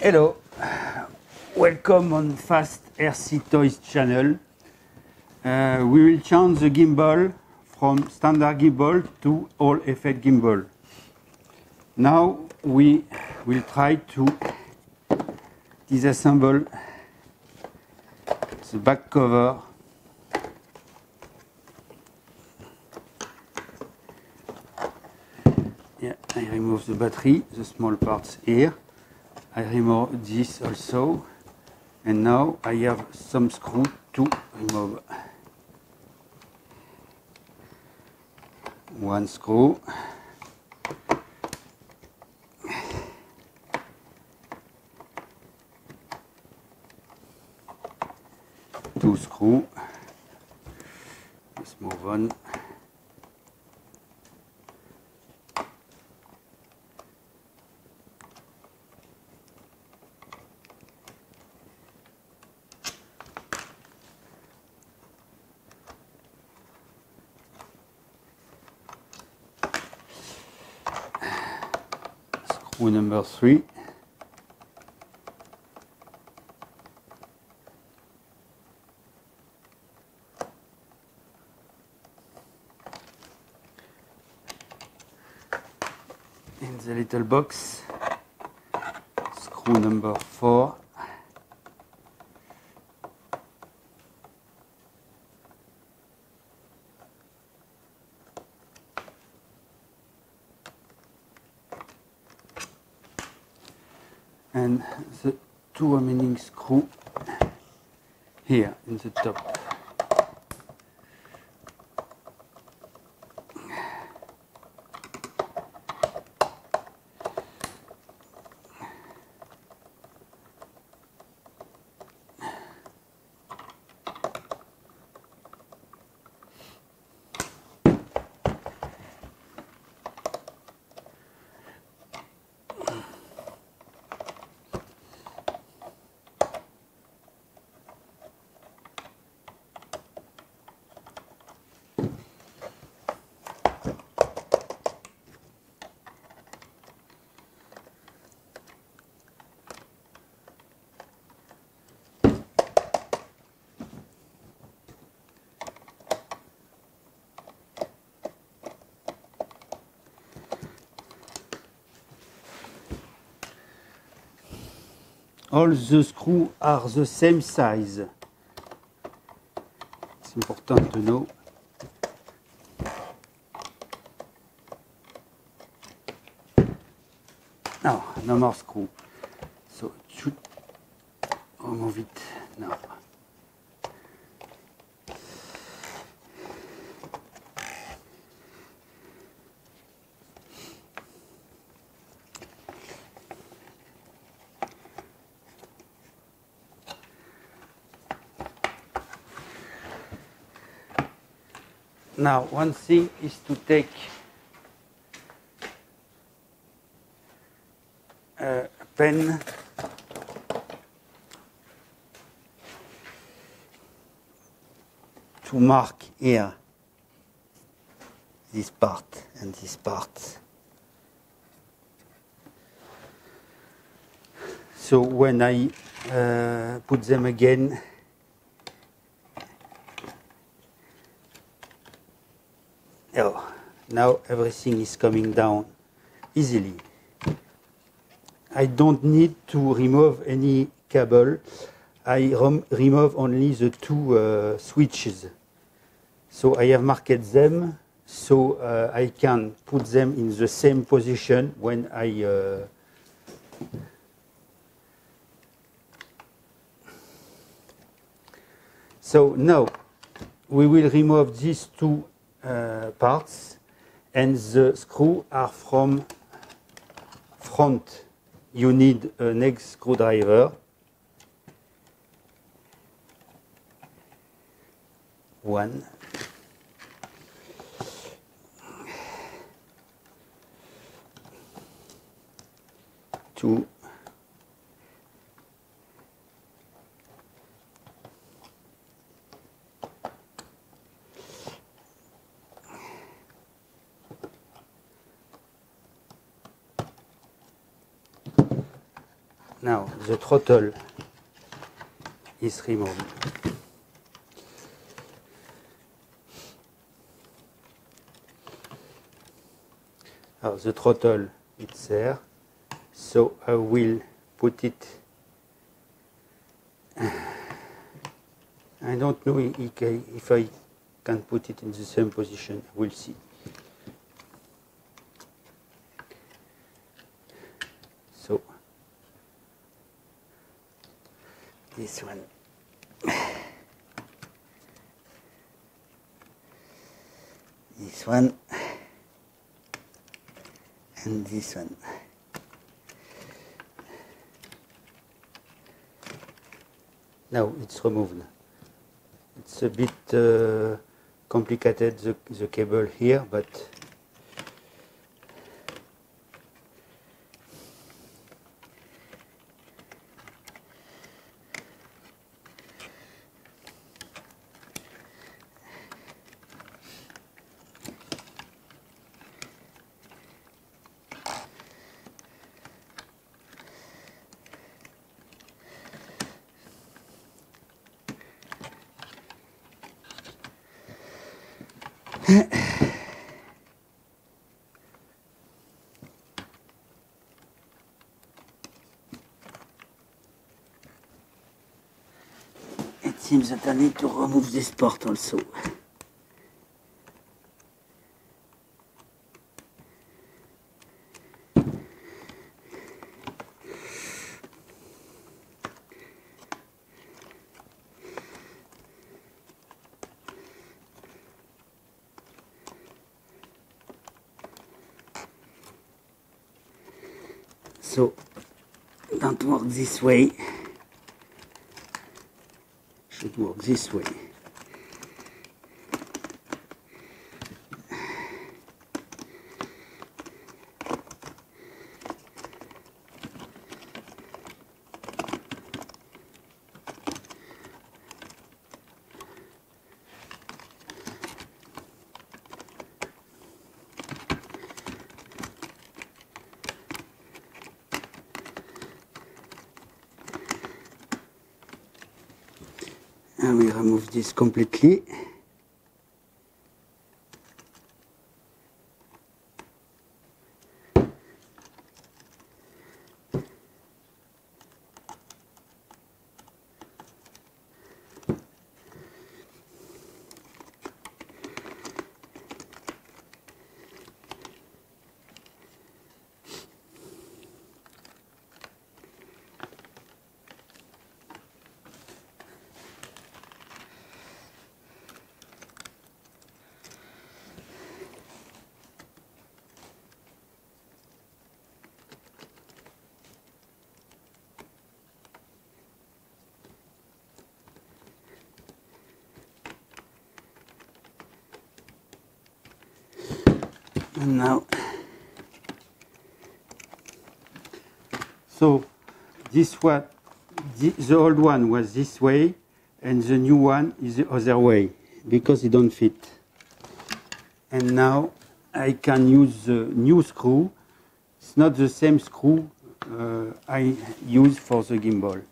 Hello, welcome on Fast RC Toys channel. Uh, we will change the gimbal from standard gimbal to Hall effect gimbal. Now we will try to disassemble the back cover yeah, I remove the battery, the small parts here. I remove this also. And now I have some screw to remove. One screw. Two screw. Let's move on. Screw number three. In the little box, screw number four. And the two remaining screw here in the top. All the screws are the same size. It's important to know. Now, no more screw. So should remove it now. Now, one thing is to take a pen to mark here this part and this part. So when I uh, put them again, now everything is coming down easily. I don't need to remove any cable. I rem remove only the two uh, switches. So I have marked them so uh, I can put them in the same position when I uh, So now we will remove these two uh, parts and the screw are from front. You need an egg screwdriver. One. Two. The throttle is removed. The throttle is there, so I will put it. I don't know if I can put it in the same position. We'll see. So this one. This one and this one. Now it's removed. It's a bit uh, complicated the, the cable here, but it seems that I need to remove this part also. So don't work this way. Should work this way. And we remove this completely now so this one the, the old one was this way and the new one is the other way because it don't fit. And now I can use the new screw. It's not the same screw uh, I use for the gimbal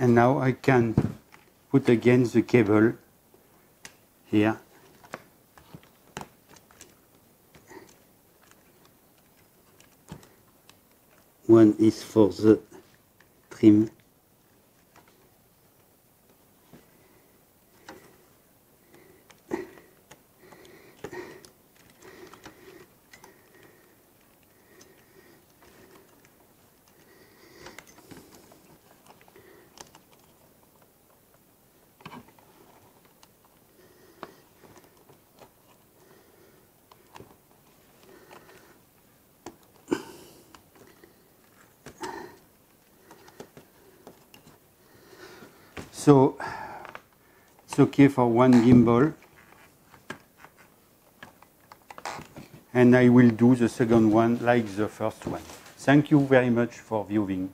and now I can put again the cable here. One is for the trim. So it's okay for one gimbal. And I will do the second one like the first one. Thank you very much for viewing.